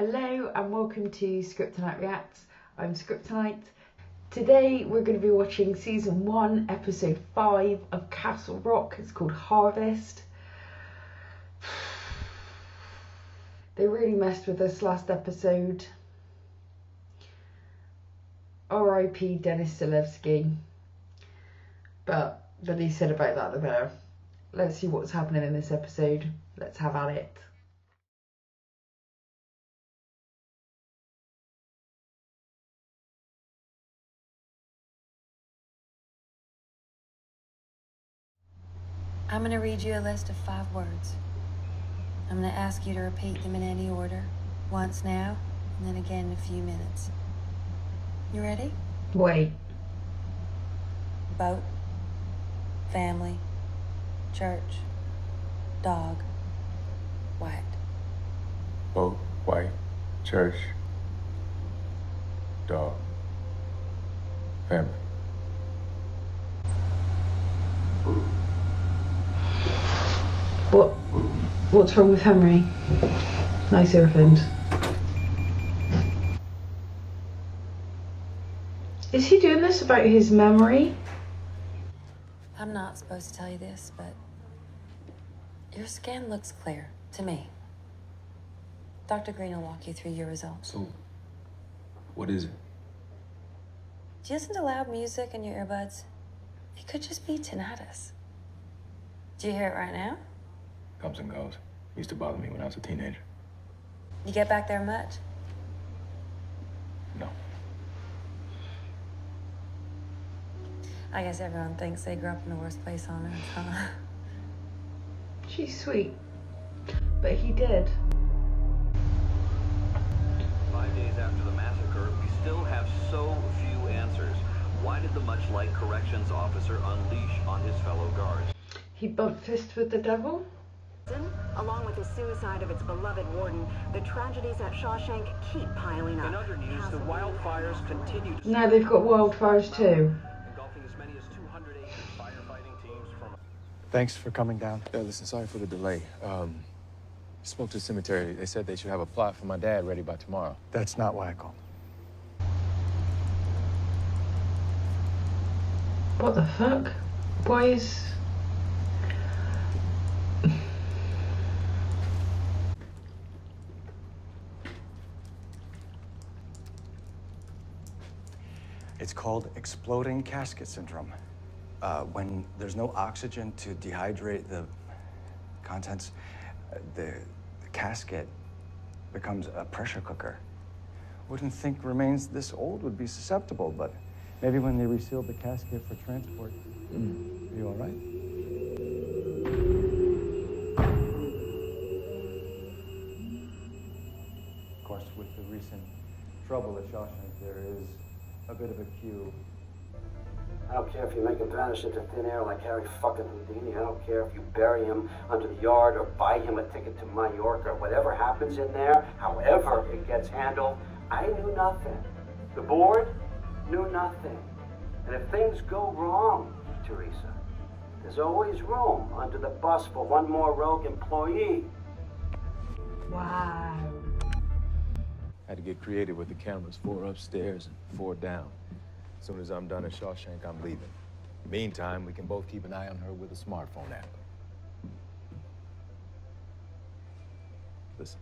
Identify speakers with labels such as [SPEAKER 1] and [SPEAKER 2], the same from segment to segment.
[SPEAKER 1] Hello and welcome to Scriptonite Reacts. I'm Scriptonite. Today we're going to be watching season 1, episode 5 of Castle Rock. It's called Harvest. They really messed with us last episode. R.I.P. Dennis Zalewski. But the least said about that, the better. Let's see what's happening in this episode. Let's have at it.
[SPEAKER 2] I'm going to read you a list of five words. I'm going to ask you to repeat them in any order. Once now, and then again in a few minutes. You ready?
[SPEAKER 1] Wait.
[SPEAKER 2] Boat, family, church, dog, white.
[SPEAKER 3] Boat, white, church, dog, family.
[SPEAKER 1] What? What's wrong with Henry? Nice elephant. Is he doing this about his memory?
[SPEAKER 2] I'm not supposed to tell you this, but your scan looks clear to me. Dr. Green will walk you through your results.
[SPEAKER 3] So, what is it?
[SPEAKER 2] Do you listen to loud music in your earbuds? It could just be tinnitus. Do you hear it right now?
[SPEAKER 3] Comes and goes. Used to bother me when I was a teenager.
[SPEAKER 2] You get back there much?
[SPEAKER 3] No.
[SPEAKER 2] I guess everyone thinks they grew up in the worst place on earth, huh?
[SPEAKER 1] She's sweet. But he did.
[SPEAKER 4] Five days after the massacre, we still have so few answers. Why did the much-liked corrections officer unleash on his fellow guards?
[SPEAKER 1] He bumped fist with the devil?
[SPEAKER 5] Along with the suicide of its beloved warden, the tragedies at Shawshank keep piling up.
[SPEAKER 4] In other news, the wildfires continue to
[SPEAKER 1] Now they've got wildfires too.
[SPEAKER 4] engulfing as many as 200 acres. Firefighting teams from
[SPEAKER 6] Thanks for coming down.
[SPEAKER 3] Yeah, listen, sorry for the delay. Um, spoke to the cemetery. They said they should have a plot for my dad ready by tomorrow.
[SPEAKER 6] That's not why I called.
[SPEAKER 1] What the fuck? Why is.
[SPEAKER 6] It's called exploding casket syndrome. Uh, when there's no oxygen to dehydrate the contents, uh, the, the casket becomes a pressure cooker. Wouldn't think remains this old would be susceptible, but maybe when they reseal the casket for transport, are you all right? Of course, with the recent trouble at Shawshank, there is a bit of a cue.
[SPEAKER 7] I don't care if you make him vanish into thin air like Harry fucking Houdini. I don't care if you bury him under the yard or buy him a ticket to Mallorca. Or whatever happens in there, however it gets handled, I knew nothing. The board knew nothing. And if things go wrong, Teresa, there's always room under the bus for one more rogue employee.
[SPEAKER 1] Wow.
[SPEAKER 3] Had to get creative with the cameras, four upstairs and four down. As soon as I'm done at Shawshank, I'm leaving. Meantime, we can both keep an eye on her with a smartphone app. Listen,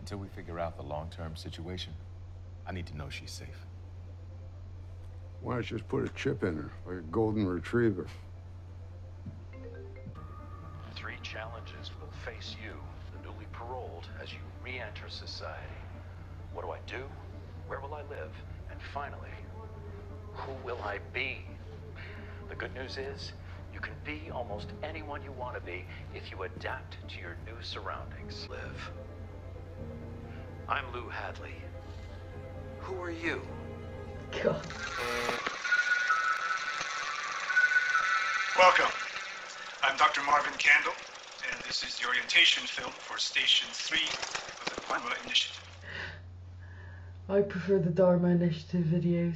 [SPEAKER 3] until we figure out the long-term situation, I need to know she's safe.
[SPEAKER 8] Why don't you just put a chip in her, like a golden retriever?
[SPEAKER 9] Three challenges will face you, the newly paroled, as you re-enter society. What do I do? Where will I live? And finally, who will I be? The good news is, you can be almost anyone you want to be if you adapt to your new surroundings. Live. I'm Lou Hadley. Who are you?
[SPEAKER 1] God.
[SPEAKER 10] Welcome. I'm Dr. Marvin Candle, and this is the orientation film for Station 3 of the Dharma Initiative.
[SPEAKER 1] I prefer the Dharma Initiative videos.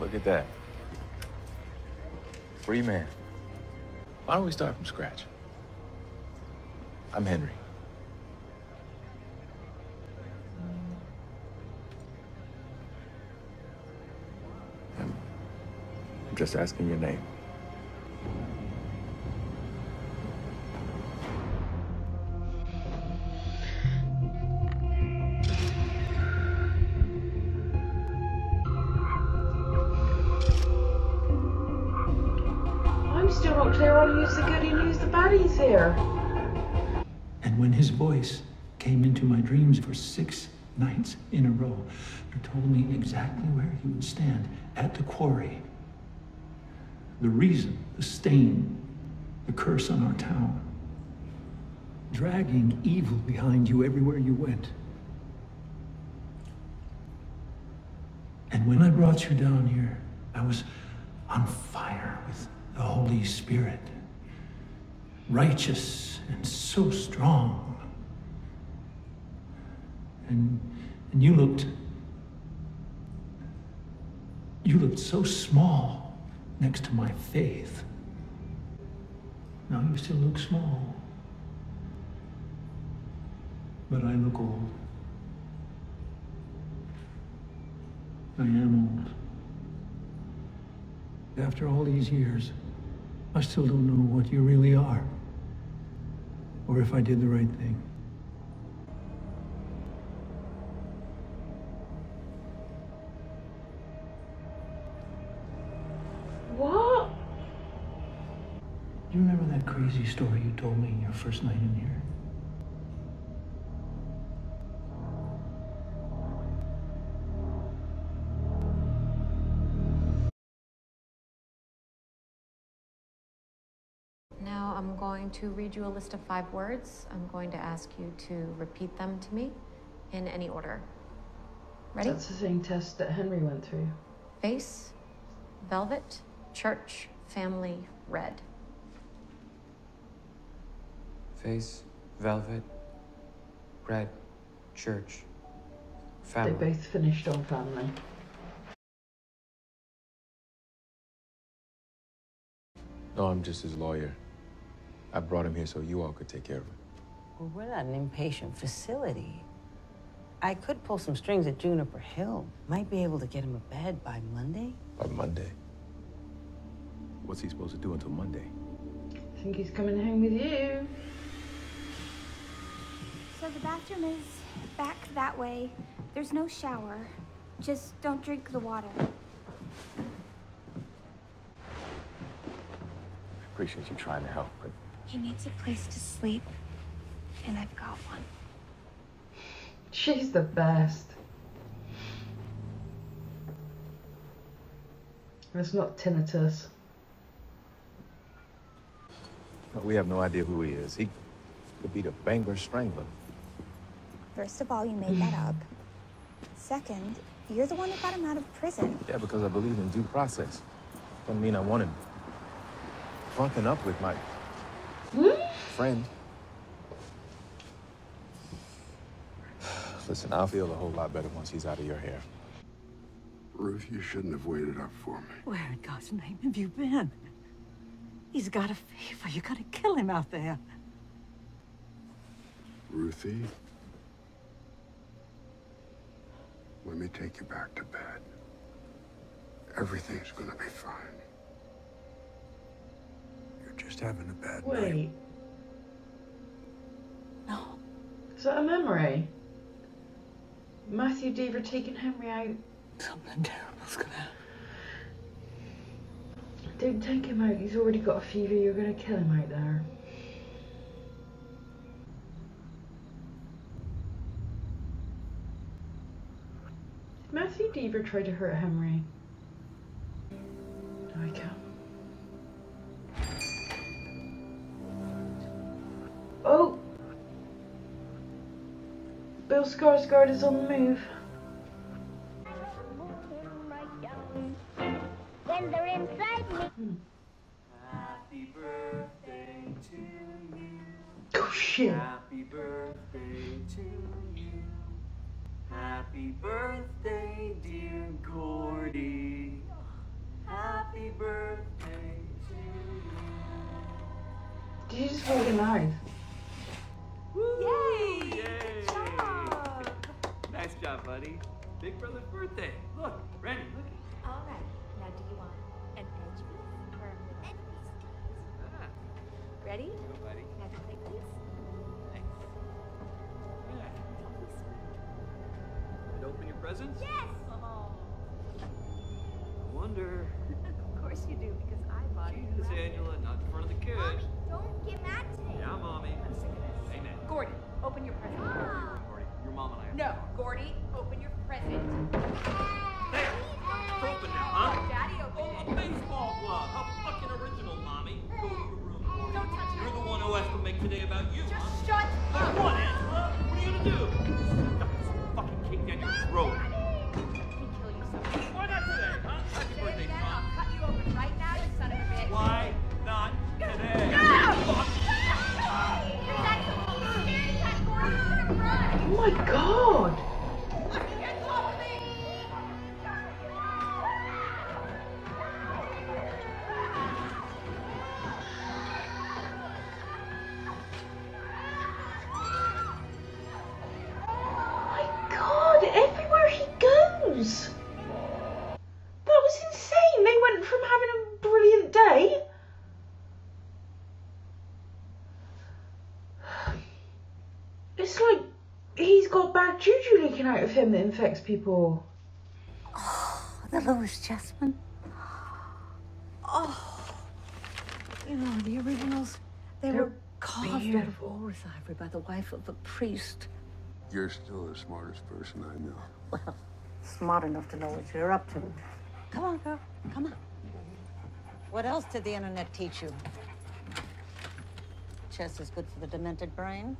[SPEAKER 3] Look at that. Free man. Why don't we start from scratch? I'm Henry. Just asking your name.
[SPEAKER 1] I'm still not clear on who's the good and who's the baddies here.
[SPEAKER 11] And when his voice came into my dreams for six nights in a row, he told me exactly where he would stand at the quarry. The reason, the stain, the curse on our town. Dragging evil behind you everywhere you went. And when I brought you down here, I was on fire with the Holy Spirit. Righteous and so strong. And, and you looked. You looked so small next to my faith. Now you still look small. But I look old. I am old. After all these years, I still don't know what you really are. Or if I did the right thing. That crazy story you told me in your first night in here?
[SPEAKER 12] Now I'm going to read you a list of five words. I'm going to ask you to repeat them to me in any order. Ready?
[SPEAKER 1] That's the same test that Henry went through.
[SPEAKER 12] Face, velvet, church, family, red.
[SPEAKER 13] Face, velvet, red, church, family.
[SPEAKER 1] They both finished on family.
[SPEAKER 3] No, I'm just his lawyer. I brought him here so you all could take care of him.
[SPEAKER 14] Well, we're not an inpatient facility. I could pull some strings at Juniper Hill. Might be able to get him a bed by Monday.
[SPEAKER 3] By Monday. What's he supposed to do until Monday?
[SPEAKER 1] I think he's coming home with you.
[SPEAKER 15] So the bathroom is back that way. There's no shower. Just don't drink the water.
[SPEAKER 3] I appreciate you trying to help, but
[SPEAKER 15] He needs a place to sleep, and I've got one.
[SPEAKER 1] She's the best. It's not tinnitus.
[SPEAKER 3] we have no idea who he is. He could be the Bangor Strangler.
[SPEAKER 15] First of all, you made that up. Second, you're the one that got him out of prison.
[SPEAKER 3] Yeah, because I believe in due process. Doesn't mean I want him bunking up with my friend. Listen, I'll feel a whole lot better once he's out of your hair.
[SPEAKER 8] Ruth, you shouldn't have waited up for me.
[SPEAKER 16] Where in God's name have you been? He's got a fever. You gotta kill him out there.
[SPEAKER 8] Ruthie, let me take you back to bed. Everything's gonna be fine. You're just having a bad night.
[SPEAKER 1] Wait.
[SPEAKER 16] No.
[SPEAKER 1] Is that a memory? Matthew Deaver taking Henry out.
[SPEAKER 16] Something terrible's gonna happen.
[SPEAKER 1] Don't take him out. He's already got a fever. You're gonna kill him out there. Did Matthew Deaver try to hurt Henry? No, I can't. Oh! Bill Skarsgård is on the move.
[SPEAKER 17] Happy birthday, dear Gordy. Happy birthday to you.
[SPEAKER 1] Did you just fall in the eyes?
[SPEAKER 17] Yay! Good job. Nice job, buddy. Big brother's birthday. Look, Randy, look.
[SPEAKER 15] All right. Now, do you want an edge piece or a mid piece?
[SPEAKER 17] Ah,
[SPEAKER 15] Ready?
[SPEAKER 17] go, buddy.
[SPEAKER 15] Can I have your plate, please?
[SPEAKER 17] Presents?
[SPEAKER 15] Yes.
[SPEAKER 17] I wonder.
[SPEAKER 15] Of course you do, because I bought it.
[SPEAKER 17] Jesus, Angela, not in front of the kids.
[SPEAKER 15] Mommy, don't get mad today.
[SPEAKER 17] Yeah, mommy.
[SPEAKER 15] I'm sick of this.
[SPEAKER 17] Amen.
[SPEAKER 15] Gordy, open your present.
[SPEAKER 17] Gordy, your mom and I.
[SPEAKER 15] No, Gordy, open your present.
[SPEAKER 17] There. It's open now, huh?
[SPEAKER 15] Daddy, open
[SPEAKER 17] Oh,
[SPEAKER 15] it.
[SPEAKER 17] a baseball glove. How fucking original, mommy. Go to your room.
[SPEAKER 15] Don't touch it.
[SPEAKER 17] You're the one who has to make today about you.
[SPEAKER 15] Just
[SPEAKER 1] got bad juju leaking out of him that infects people.
[SPEAKER 16] The Lewis Chessmen. Oh, you know the originals. They
[SPEAKER 1] They're
[SPEAKER 16] were carved out of
[SPEAKER 1] beautiful.
[SPEAKER 16] walrus ivory by the wife of a priest.
[SPEAKER 8] You're still the smartest person I know.
[SPEAKER 16] Well, smart enough to know what you're up to. Come on, girl. Come on. What else did the internet teach you? Chess is good for the demented brain.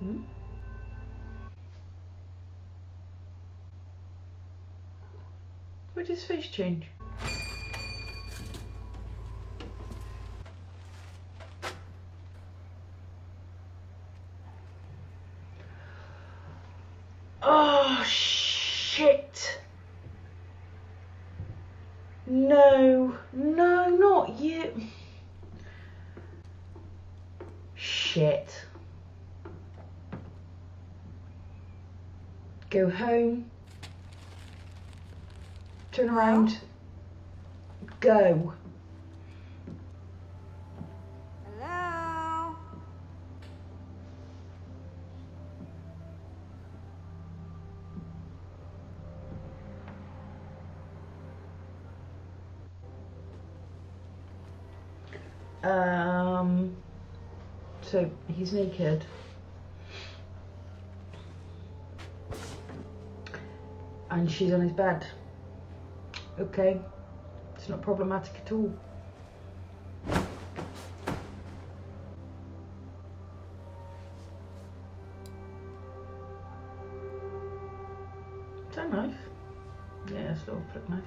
[SPEAKER 1] Hmm? Where does face change? Oh shit! No, no, not you. Shit. Go home. Turn around. Go.
[SPEAKER 15] Hello?
[SPEAKER 1] Um. So he's naked. and she's on his bed. Okay, it's not problematic at all. Is that a knife? Yeah, it's a little flip knife.